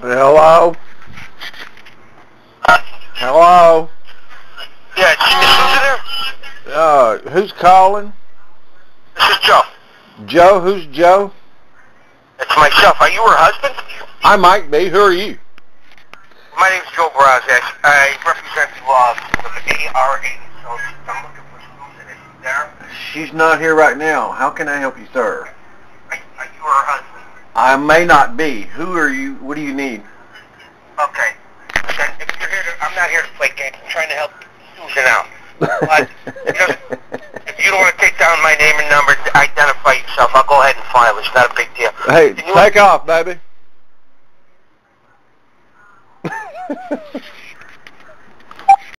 Hello? Hello? Yeah, is Susan there? Uh, who's calling? This is Joe. Joe? Who's Joe? It's myself. Are you her husband? I might be. Who are you? My name's Joe Brazak. I represent uh, the ARA. So I'm looking for Susan. Is she there? She's not here right now. How can I help you, sir? Are, are you her husband? I may not be. Who are you? What do you need? Okay. Then if you're here to, I'm not here to play games. I'm trying to help Susan out. But just, if you don't want to take down my name and number, identify yourself. I'll go ahead and file. It's not a big deal. hey, take off, baby.